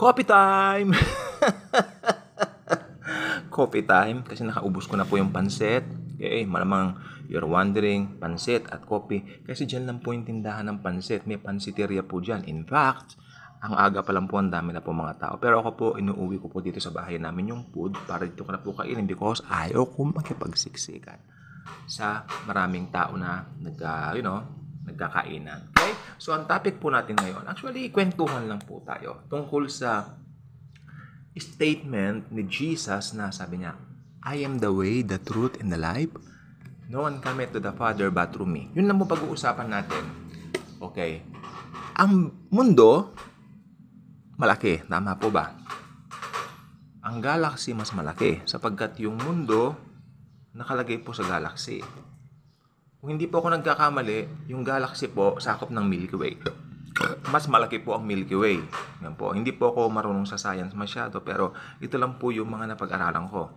Coffee time! Coffee time kasi nakaubos ko na po yung pansit. Okay, malamang you're wondering, pansit at coffee. Kasi dyan lang po yung tindahan ng pansit. May pansiteria po dyan. In fact, ang aga pa lang po, ang dami na po mga tao. Pero ako po, inuuwi ko po dito sa bahay namin yung food para dito ko na po kainin because ayaw ko makipagsiksikan sa maraming tao na nag, uh, you know, nagkakainan. Okay? So, ang topic po natin ngayon, actually, kwentuhan lang po tayo tungkol sa statement ni Jesus na sabi niya, I am the way, the truth, and the life. No one cometh to the Father but through me. Yun lang po pag-uusapan natin. Okay. Ang mundo, malaki. Tama po ba? Ang galaxy mas malaki sapagkat yung mundo nakalagay po sa galaxy. Kung hindi po ako nagkakamali, yung galaxy po sakop ng Milky Way. Mas malaki po ang Milky Way. Yan po. Hindi po ako marunong sa science masyado, pero ito lang po yung mga napag-aralan ko.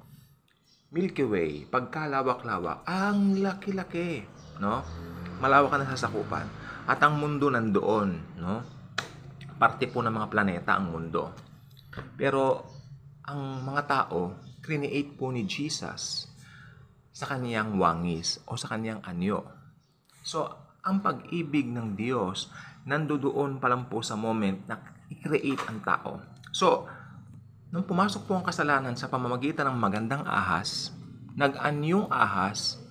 Milky Way, pagkalawak-lawak, ang laki-laki, no? Malawak na sasakupan. At ang mundo nandoon, no? Parte po ng mga planeta ang mundo. Pero ang mga tao, create po ni Jesus sa kaniyang wangis o sa kaniyang anyo. So, ang pag-ibig ng Diyos nandoon pa lang po sa moment na i-create ang tao. So, nung pumasok po ang kasalanan sa pamamagitan ng magandang ahas, nag-anyong ahas,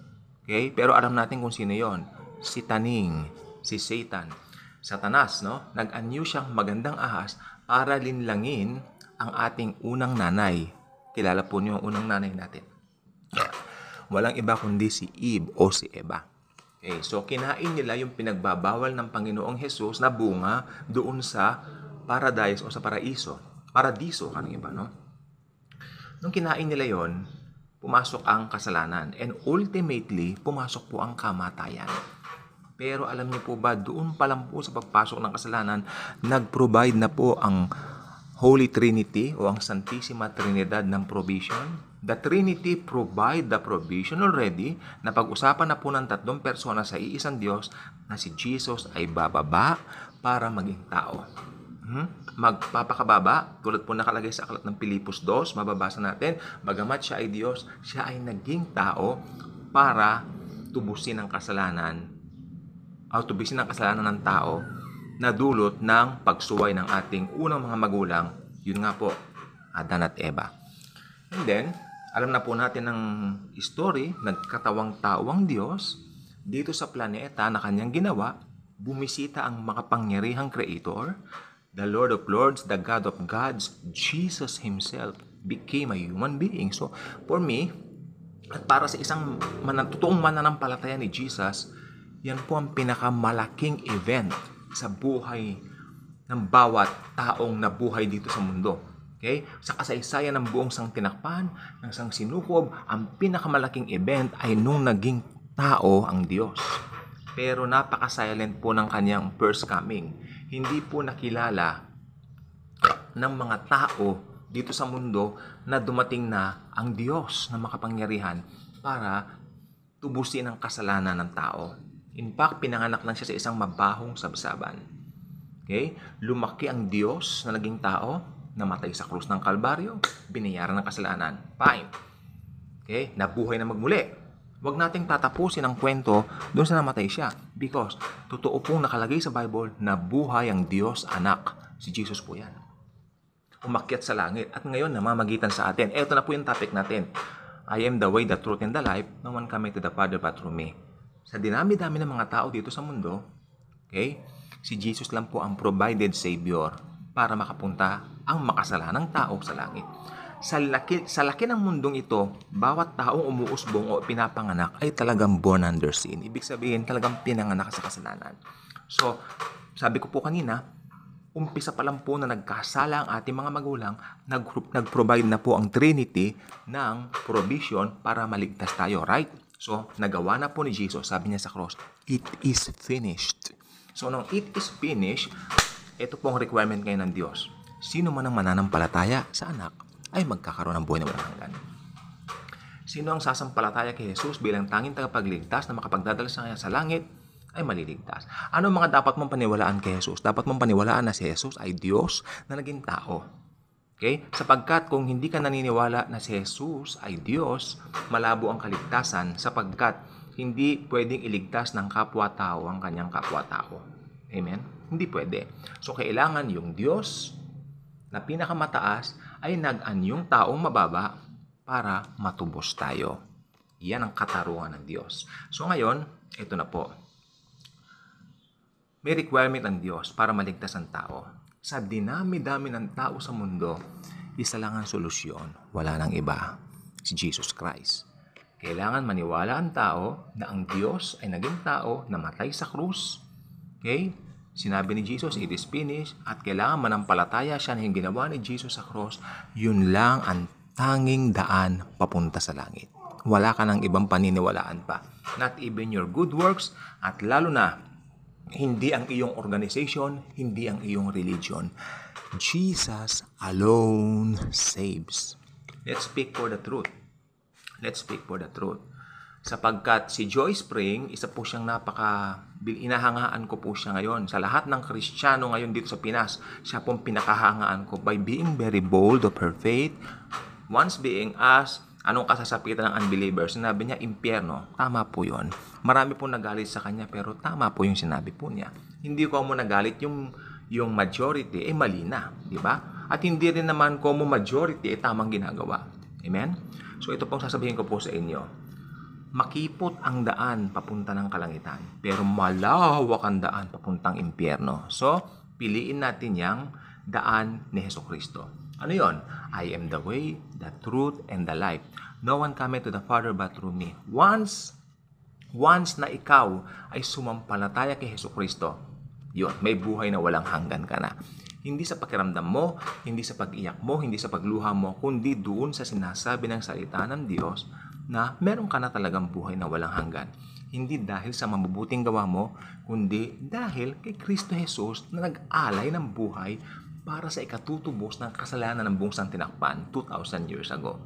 okay? Pero alam natin kung sino yon Si Taning, si Satan. Satanas, no? Nag-anyo siyang magandang ahas para linlangin ang ating unang nanay. Kilala po niyo ang unang nanay natin. Walang iba kundi si Eve o si Eva. Okay, so kinain nila yung pinagbabawal ng Panginoong Hesus na bunga doon sa paradise o sa paraiso. Paradiso, kanang iba, no? Nung kinain nila yon, pumasok ang kasalanan. And ultimately, pumasok po ang kamatayan. Pero alam niyo po ba, doon pa lang po sa pagpasok ng kasalanan, nag-provide na po ang Holy Trinity o ang Santissima Trinidad ng provision The Trinity provide the provision already na pag-usapan na po ng tatlong persona sa iisang Diyos na si Jesus ay bababa para maging tao. Hmm? Magpapakababa, tulad po nakalagay sa aklat ng Pilipos 2, mababasa natin, bagamat siya ay Diyos, siya ay naging tao para tubusin ang kasalanan o tubusin ang kasalanan ng tao na dulot ng pagsuway ng ating unang mga magulang, yun nga po, Adan at Eva. And then, alam na po natin ng story, nagkatawang tao ang Diyos dito sa planeta na kanyang ginawa, bumisita ang makapangyarihang Creator, the Lord of Lords, the God of Gods, Jesus Himself became a human being. So, for me, at para sa isang man, totoong mananampalataya ni Jesus, yan po ang pinakamalaking event sa buhay ng bawat taong nabuhay dito sa mundo. Okay? Sa kasaysayan ng buong sang tinakpan, ng sang sinukob, ang pinakamalaking event ay nung naging tao ang Diyos. Pero napaka-silent po ng kanyang first coming. Hindi po nakilala ng mga tao dito sa mundo na dumating na ang Diyos na makapangyarihan para tubusin ang kasalanan ng tao. In fact, pinanganak lang siya sa isang mabahong sabsaban. Okay? Lumaki ang Diyos na naging tao namatay sa krus ng Kalbaryo, binayaran ng kasalanan. Fine. Okay? Nabuhay na magmuli. Huwag nating tatapusin ang kwento doon sa namatay siya. Because, totoo pong nakalagay sa Bible na buhay ang Diyos anak. Si Jesus po yan. Umakyat sa langit. At ngayon, namamagitan sa atin. Ito na po yung topic natin. I am the way, the truth, and the life. No one coming to the Father but through me. Sa dinami-dami ng mga tao dito sa mundo, okay, si Jesus lang po ang provided Savior para makapunta ang makasalanang tao sa langit. Sa laki, sa laki ng mundong ito, bawat taong umuusbong o pinapanganak ay talagang born under sin. Ibig sabihin, talagang pinanganak sa kasalanan. So, sabi ko po kanina, umpisa pa lang po na nagkasala ang ating mga magulang, nag, nag-provide na po ang Trinity ng provision para maligtas tayo, right? So, nagawa na po ni Jesus, sabi niya sa cross, it is finished. So, nung it is finished, ito po ang requirement ngayon ng Diyos sino man ang mananampalataya sa anak ay magkakaroon ng buhay na walang hanggan. Sino ang sasampalataya kay Jesus bilang tanging tagapagligtas na makapagdadala sa kanya sa langit ay maliligtas. Ano mga dapat mong paniwalaan kay Jesus? Dapat mong paniwalaan na si Jesus ay Diyos na naging tao. Okay? Sapagkat kung hindi ka naniniwala na si Jesus ay Diyos, malabo ang kaligtasan sapagkat hindi pwedeng iligtas ng kapwa-tao ang kanyang kapwa-tao. Amen? Hindi pwede. So, kailangan yung Diyos na pinakamataas ay nag-anyong taong mababa para matubos tayo. Yan ang katarungan ng Diyos. So ngayon, ito na po. May requirement ang Diyos para maligtas ang tao. Sa dinami-dami ng tao sa mundo, isa lang ang solusyon. Wala nang iba. Si Jesus Christ. Kailangan maniwala ang tao na ang Diyos ay naging tao na matay sa krus. Okay? Sinabi ni Jesus, it is finished. At kailangan manampalataya siya na yung ginawa ni Jesus sa cross. Yun lang ang tanging daan papunta sa langit. Wala ka ng ibang paniniwalaan pa. Not even your good works at lalo na hindi ang iyong organization, hindi ang iyong religion. Jesus alone saves. Let's speak for the truth. Let's speak for the truth. Sapagkat si Joy Spring, isa po siyang napaka inahangaan ko po siya ngayon. Sa lahat ng Kristiyano ngayon dito sa Pinas, siya pong pinakahangaan ko by being very bold of her faith. Once being asked, anong kasasapitan ng unbelievers? Sinabi niya, impyerno. Tama po yon. Marami po nagalit sa kanya pero tama po yung sinabi po niya. Hindi ko mo nagalit yung yung majority, eh mali na. Di ba? At hindi rin naman ko mo majority, eh tamang ginagawa. Amen? So ito pong sasabihin ko po sa inyo makipot ang daan papunta ng kalangitan, pero malawak ang daan papuntang impyerno. So, piliin natin yang daan ni Heso Kristo. Ano yon? I am the way, the truth, and the life. No one cometh to the Father but through me. Once, once na ikaw ay sumampalataya kay Heso Kristo, yun, may buhay na walang hanggan ka na. Hindi sa pakiramdam mo, hindi sa pag-iyak mo, hindi sa pagluha mo, kundi doon sa sinasabi ng salita ng Diyos na meron ka na talagang buhay na walang hanggan. Hindi dahil sa mabubuting gawa mo, kundi dahil kay Kristo Jesus na nag-alay ng buhay para sa ikatutubos ng kasalanan ng buong tinakpan 2,000 years ago.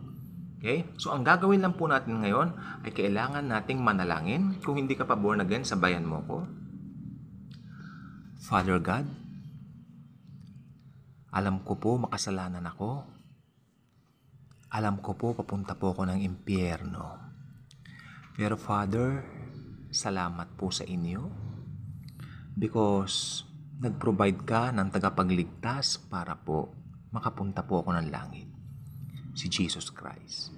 Okay? So, ang gagawin lang po natin ngayon ay kailangan nating manalangin. Kung hindi ka pa born again, sabayan mo ko. Father God, alam ko po makasalanan ako alam ko po papunta po ako ng impyerno. Pero Father, salamat po sa inyo because nag-provide ka ng tagapagligtas para po makapunta po ako ng langit. Si Jesus Christ.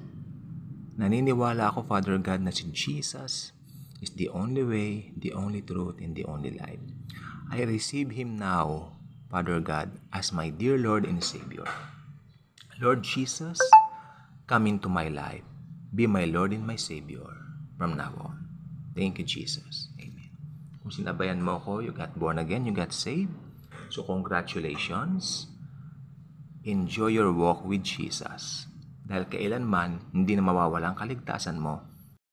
Naniniwala ako, Father God, na si Jesus is the only way, the only truth, and the only life. I receive Him now, Father God, as my dear Lord and Savior. Lord Jesus, Come into my life. Be my Lord and my Savior from now on. Thank you, Jesus. Amen. Kung sinabayan mo ko, you got born again, you got saved. So congratulations. Enjoy your walk with Jesus. Dahil kailanman, hindi na mawawala kaligtasan mo